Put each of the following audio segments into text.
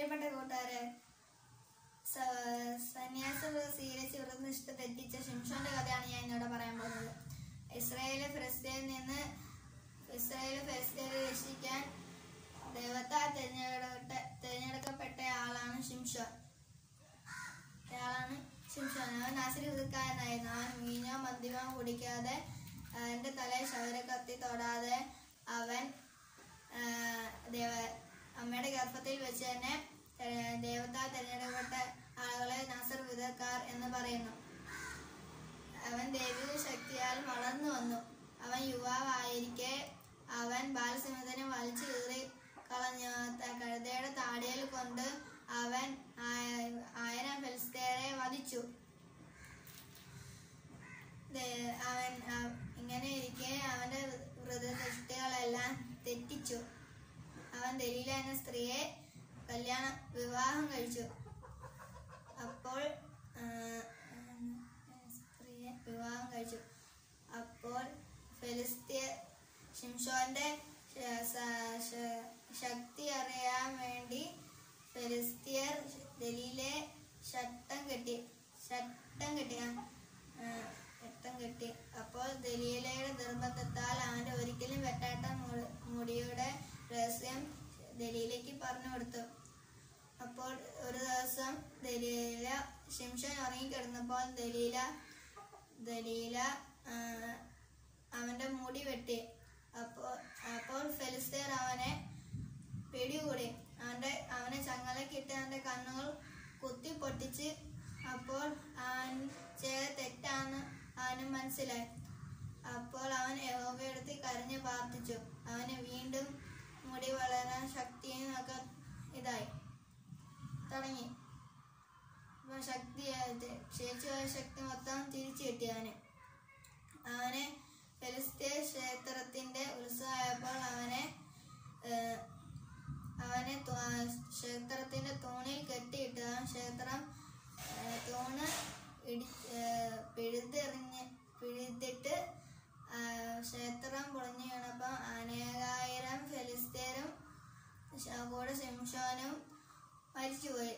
പ്രിയപ്പെട്ട കൂട്ടുകാരെ സന്യാസ സന്യാസ സ്വീകരിച്ച് വ്രതനിഷ്ഠ തെറ്റിച്ച ഷിംഷോന്റെ കഥയാണ് ഞാൻ ഇന്നിവിടെ പറയാൻ പോകുന്നത്. ഇസ്രായേലിലെ ഫെലിസ്തീനിൽ നിന്ന് ഇസ്രായേലിലെ ഫെസ്റ്റേൽ രക്ഷിക്കാൻ ദൈവത്താൽ തിരഞ്ഞെടുക്കപ്പെട്ട തിരഞ്ഞെടുക്കപ്പെട്ട ആളാണ് ഷിംഷോൻ അയാളാണ് ഷിംഷോൻ അവൻ നാസിരിക്കാരനായിരുന്നു അവൻ മീനോ മദ്യമോ കുടിക്കാതെ അവന്റെ തലയിൽ ശൗരക്കത്തി തൊടാതെ അവൻ അമ്മയുടെ ഗർഭത്തിൽ വെച്ച് തന്നെ ദേവത തിരഞ്ഞെടുക്കപ്പെട്ട ആളുകളെ നാസർ വിധക്കാർ എന്ന് പറയുന്നു. അവൻ ദൈവിക ശക്തിയാൽ വളർന്നു വന്നു. അവൻ യുവാവായിരിക്കെ അവൻ ബാലസിംഹത്തിനെ വലിച്ചു കീറി കളഞ്ഞ കഴുതയുടെ താടിയിൽ കൊണ്ട് അവൻ ആയ- ആയിരം ഫെൽസ്തേരെ വധിച്ചു. അവൻ ഇങ്ങനെ ഇരിക്കെ അവന്റെ വ്രതനിഷ്ഠകളെല്ലാം തെറ്റിച്ചു. അവൻ ദലീല എന്ന സ്ത്രീയെ കല്യാണ വിവാഹം കഴിച്ചു. അപ്പോൾ സ്ത്രീയെ വിവാഹം കഴിച്ചു. അപ്പോൾ ഫെലിസ്തീയ ഷിംഷോന്റെ ശക്തി അറിയാൻ വേണ്ടി ഫെലിസ്തീയർ ദലീലെ ശക്തം കെട്ടി ശക്തം കെട്ടിയ രക്തം കെട്ടി. അപ്പോൾ ദലീലയുടെ നിർബന്ധത്താൽ ആന്റെ ഒരിക്കലും വെട്ടാട്ട മുടിയുടെ രഹസ്യം ദലീലയ്ക്ക് പറഞ്ഞു കൊടുത്തു. അപ്പോൾ ഒരു ദിവസം ദലീല ഷിംഷൻ ഉറങ്ങിക്കിടന്നപ്പോൾ ദലീല ദലീല അവന്റെ മുടി വെട്ടി. അപ്പോൾ അപ്പോൾ ഫെലിസ്തീർ അവനെ പിടികൂടി. അവന്റെ അവനെ ചങ്ങലക്കിട്ട് അവന്റെ കണ്ണുകൾ കുത്തി പൊട്ടിച്ച് അപ്പോൾ അവൻ ചെയ്ത തെറ്റാന്ന് അവന് മനസ്സിലായി. അപ്പോൾ അവൻ യഹോബയെടുത്ത് കരഞ്ഞ് പ്രാർത്ഥിച്ചു. അവന് വീണ്ടും മുടി വളരാൻ ശക്തിയും ഒക്കെ ഇതായി. തുടങ്ങി. അപ്പൊ ശക്തിയായത് ക്ഷയിച്ചു പോയ ശക്തി മൊത്തം തിരിച്ചു കിട്ടി അവന്. അവനെ ഫെലിസ്തീയ ക്ഷേത്രത്തിന്റെ ഉത്സവമായപ്പോൾ അവനെ അവനെ തു- സംശോനും മരിച്ചുപോയി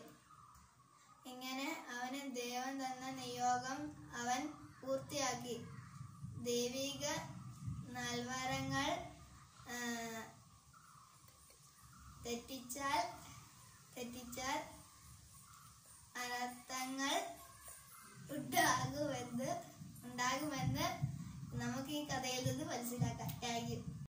ഇങ്ങനെ അവന് ദൈവം തന്ന നിയോഗം അവൻ പൂർത്തിയാക്കി. ദൈവിക നൽവരങ്ങൾ തെറ്റിച്ചാൽ തെറ്റിച്ചാൽ അനർത്ഥങ്ങൾ ഉണ്ടാകുമെന്ന് ഉണ്ടാകുമെന്ന് നമുക്ക് ഈ കഥയിൽ നിന്ന് മനസ്സിലാക്കാം. Thank you